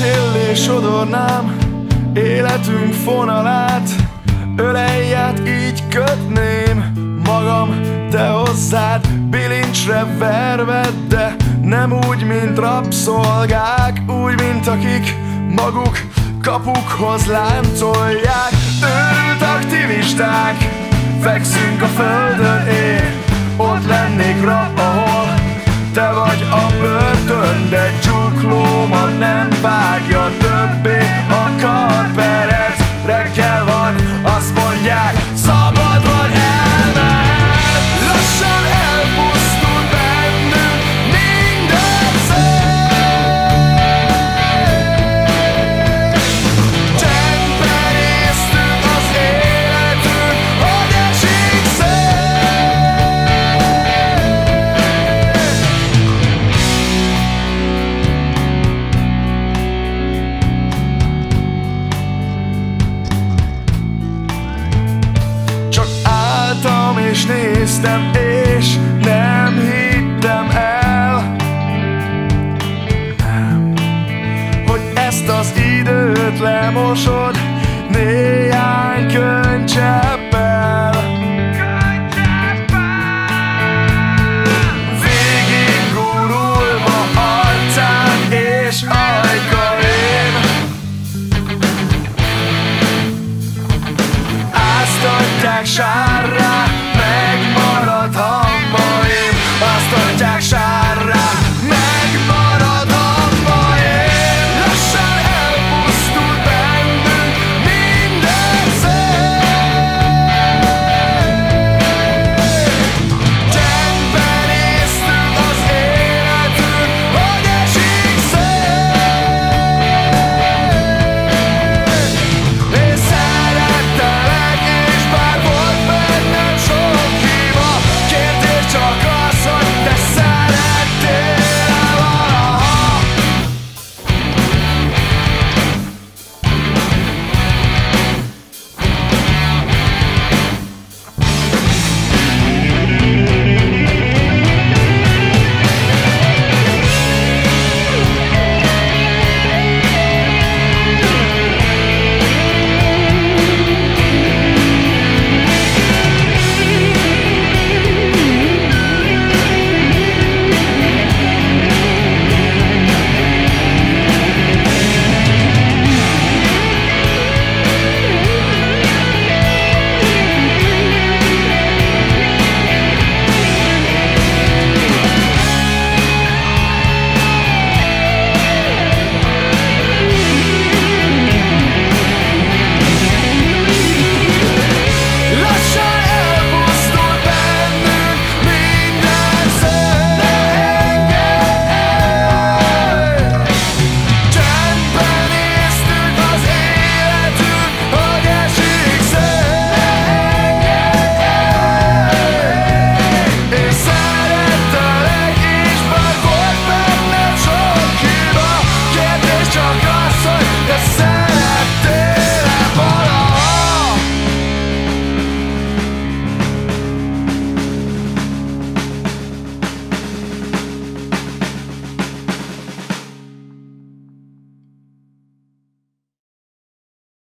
Mellé sodornám életünk fonalát. Ölejját így kötném magam te hozzád Bilincsre verved, de nem úgy, mint rabszolgák Úgy, mint akik maguk kapukhoz láncolják. Őrült aktivisták, fekszünk a földön én Ott lennék rab, ahol te vagy a De csuklómat nem vágja néztem és nem hittem el Nem, hogy ezt az időt lemosod néhány könycsepp